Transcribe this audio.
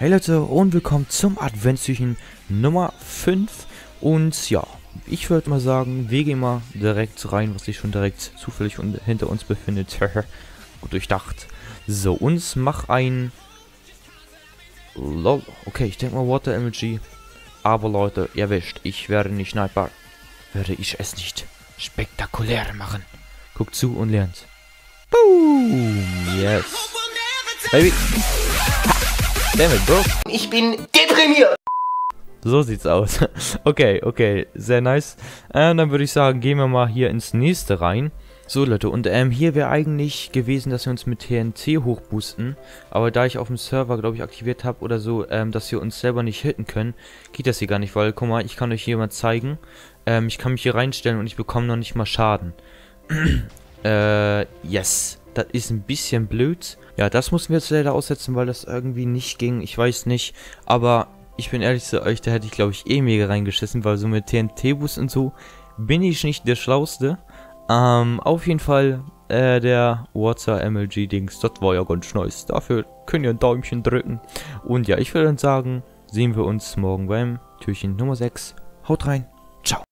Hey Leute und willkommen zum Adventstürchen Nummer 5 und ja, ich würde mal sagen, wir gehen mal direkt rein, was sich schon direkt zufällig hinter uns befindet. Gut durchdacht. So, uns mach ein... Okay, ich denke mal Water MG. Aber Leute, ihr wisst, ich werde nicht Sniper. Werde ich es nicht spektakulär machen. Guckt zu und lernt. Boom, yes. Baby. Damn it, Bro. Ich bin deprimiert. So sieht's aus. okay, okay, sehr nice. Äh, dann würde ich sagen, gehen wir mal hier ins nächste rein. So Leute, und ähm, hier wäre eigentlich gewesen, dass wir uns mit TNT hochboosten. Aber da ich auf dem Server, glaube ich, aktiviert habe oder so, ähm, dass wir uns selber nicht hitten können, geht das hier gar nicht. Weil, guck mal, ich kann euch hier mal zeigen. Ähm, ich kann mich hier reinstellen und ich bekomme noch nicht mal Schaden. äh, yes. Das ist ein bisschen blöd. Ja, das mussten wir jetzt leider aussetzen, weil das irgendwie nicht ging. Ich weiß nicht. Aber ich bin ehrlich zu euch, da hätte ich glaube ich eh mega reingeschissen, weil so mit TNT-Boost und so bin ich nicht der Schlauste. Ähm, auf jeden Fall äh, der Water MLG Dings, das war ja ganz nice. Dafür könnt ihr ein Däumchen drücken. Und ja, ich würde dann sagen, sehen wir uns morgen beim Türchen Nummer 6. Haut rein. Ciao.